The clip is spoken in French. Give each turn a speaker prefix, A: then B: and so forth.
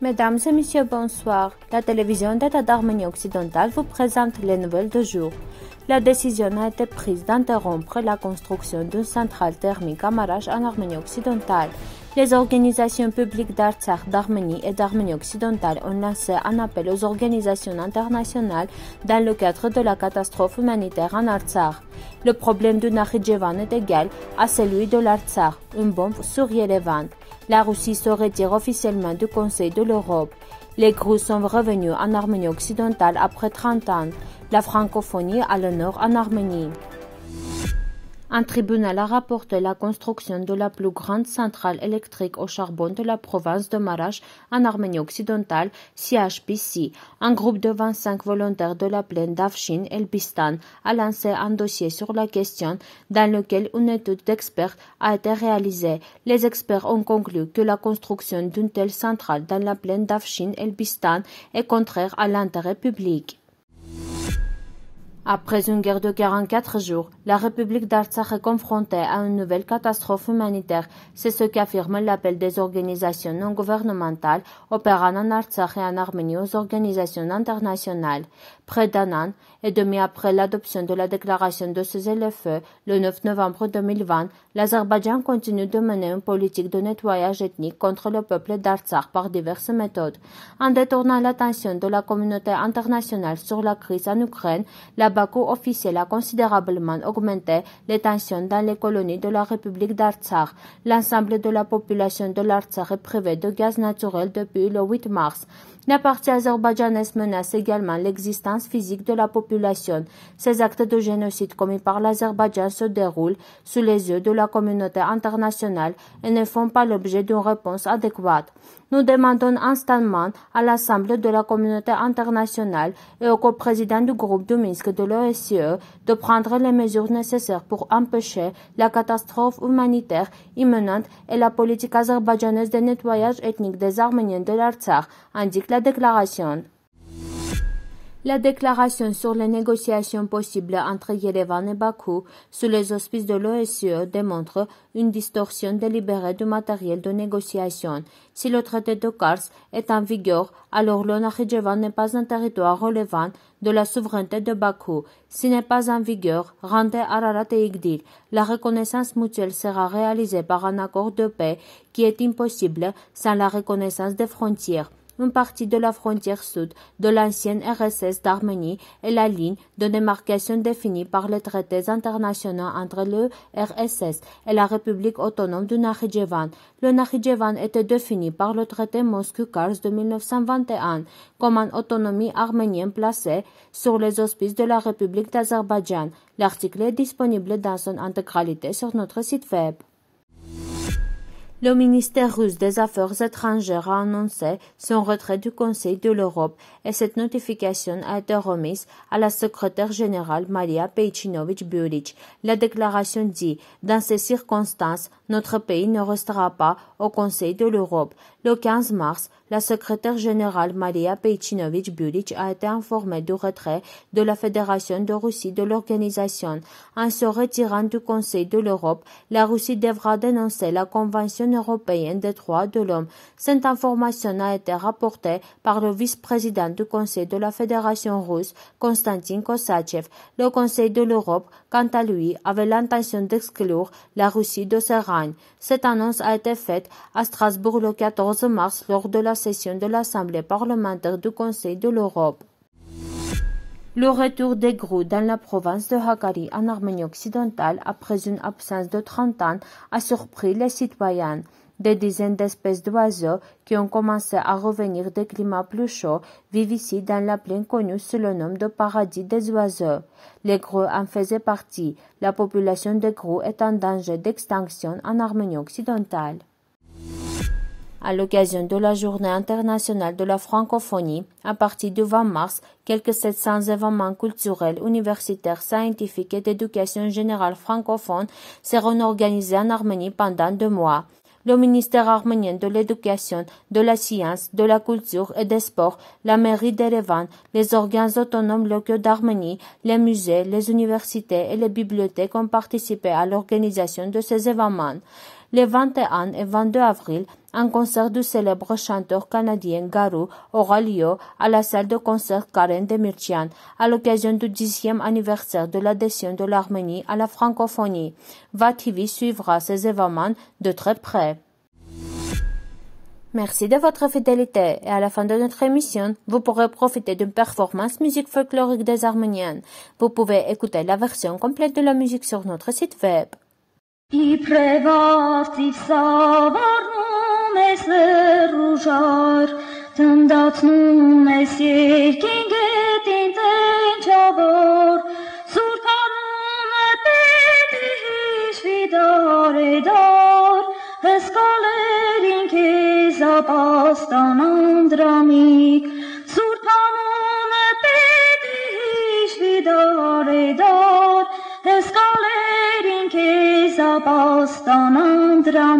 A: Mesdames et messieurs, bonsoir. La télévision d'État d'Arménie occidentale vous présente les nouvelles de jour. La décision a été prise d'interrompre la construction d'une centrale thermique à Marash en Arménie occidentale. Les organisations publiques d'Artsakh, d'Arménie et d'Arménie occidentale ont lancé un appel aux organisations internationales dans le cadre de la catastrophe humanitaire en Artsakh. Le problème du Nakhijevan est égal à celui de l'Artsakh, une bombe sur Yerevan la Russie se retire officiellement du Conseil de l'Europe. Les Grecs sont revenus en Arménie occidentale après 30 ans. La francophonie à l'honneur en Arménie. Un tribunal a rapporté la construction de la plus grande centrale électrique au charbon de la province de Marash en Arménie occidentale, CHPC. Un groupe de 25 volontaires de la plaine d'Afshin Elbistan a lancé un dossier sur la question dans lequel une étude d'experts a été réalisée. Les experts ont conclu que la construction d'une telle centrale dans la plaine d'Afshin Elbistan est contraire à l'intérêt public. Après une guerre de 44 jours, la République d'Artsakh est confrontée à une nouvelle catastrophe humanitaire. C'est ce qu'affirme l'appel des organisations non gouvernementales opérant en Artsakh et en Arménie aux organisations internationales. Près d'un an et demi après l'adoption de la déclaration de cessez-le-feu, le 9 novembre 2020, l'Azerbaïdjan continue de mener une politique de nettoyage ethnique contre le peuple d'Artsakh par diverses méthodes. En détournant l'attention de la communauté internationale sur la crise en Ukraine, Bakou officiel a considérablement augmenté les tensions dans les colonies de la République d'Artsakh. L'ensemble de la population de l'Artsakh est privée de gaz naturel depuis le 8 mars. La partie azerbaïdjanaise menace également l'existence physique de la population. Ces actes de génocide commis par l'Azerbaïdjan se déroulent sous les yeux de la communauté internationale et ne font pas l'objet d'une réponse adéquate. Nous demandons instamment à l'Assemblée de la communauté internationale et au coprésident du groupe de Minsk de l'OSCE de prendre les mesures nécessaires pour empêcher la catastrophe humanitaire imminente et la politique azerbaïdjanaise de nettoyage ethnique des Arméniens de l'Artsakh, indique la La déclaration sur les négociations possibles entre Yerevan et Bakou sous les auspices de l'OSCE démontre une distorsion délibérée du matériel de négociation. Si le traité de Kars est en vigueur, alors le Nakhijevan n'est pas un territoire relevant de la souveraineté de Bakou. S'il n'est pas en vigueur, rendez Ararat et Igdir. La reconnaissance mutuelle sera réalisée par un accord de paix qui est impossible sans la reconnaissance des frontières une partie de la frontière sud de l'ancienne RSS d'Arménie et la ligne de démarcation définie par les traités internationaux entre le RSS et la République autonome du Nakhijevan. Le Nakhijevan était défini par le traité Moscou-Kars de 1921 comme une autonomie arménienne placée sur les auspices de la République d'Azerbaïdjan. L'article est disponible dans son intégralité sur notre site web. Le ministère russe des Affaires étrangères a annoncé son retrait du Conseil de l'Europe et cette notification a été remise à la secrétaire générale Maria Pejchinovich-Buric. La déclaration dit Dans ces circonstances, notre pays ne restera pas au Conseil de l'Europe. Le 15 mars, la secrétaire générale Maria Pejchinovich-Buric a été informée du retrait de la Fédération de Russie de l'organisation. En se retirant du Conseil de l'Europe, la Russie devra dénoncer la Convention européenne des droits de l'homme. Cette information a été rapportée par le vice-président du Conseil de la Fédération russe, Konstantin Kosachev. Le Conseil de l'Europe, quant à lui, avait l'intention d'exclure la Russie de ses Cette annonce a été faite à Strasbourg le 14 mars lors de la session de l'Assemblée parlementaire du Conseil de l'Europe. Le retour des gros dans la province de Hakkari en Arménie occidentale après une absence de 30 ans a surpris les citoyens. Des dizaines d'espèces d'oiseaux qui ont commencé à revenir des climats plus chauds vivent ici dans la plaine connue sous le nom de paradis des oiseaux. Les gros en faisaient partie. La population des gros est en danger d'extinction en Arménie occidentale. À l'occasion de la Journée internationale de la francophonie, à partir du 20 mars, quelques 700 événements culturels, universitaires, scientifiques et d'éducation générale francophone seront organisés en Arménie pendant deux mois. Le ministère arménien de l'Éducation, de la Science, de la Culture et des Sports, la mairie d'Erevan, les organes autonomes locaux d'Arménie, les musées, les universités et les bibliothèques ont participé à l'organisation de ces événements. Les 21 et 22 avril, un concert du célèbre chanteur canadien Garou aura lieu à la salle de concert Karen Demirchian à l'occasion du dixième anniversaire de l'adhésion de l'Arménie à la francophonie. VATV suivra ces événements de très près? Merci de votre fidélité et à la fin de notre émission, vous pourrez profiter d'une performance musique folklorique des Arméniens. Vous pouvez écouter la version complète de la musique sur notre site web.
B: Իբրև արծիվ սավառնում ես լրուժար, Թնդացնում ես երկին գետին տենչավոր, Սուրբ արումը պետի հիշվի դարեդար, Հսկալերին կեզ ապաստան անդրամիկ, باستانند را